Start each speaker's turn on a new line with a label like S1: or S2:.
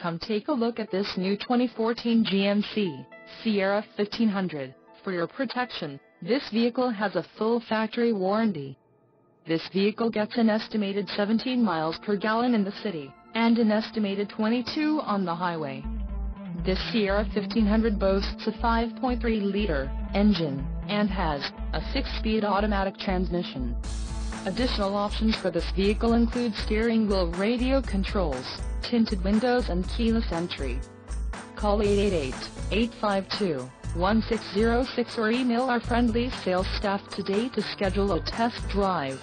S1: Come take a look at this new 2014 GMC Sierra 1500. For your protection, this vehicle has a full factory warranty. This vehicle gets an estimated 17 miles per gallon in the city, and an estimated 22 on the highway. This Sierra 1500 boasts a 5.3-liter engine, and has a 6-speed automatic transmission. Additional options for this vehicle include steering wheel radio controls, tinted windows and keyless entry. Call 888-852-1606 or email our friendly sales staff today to schedule a test drive.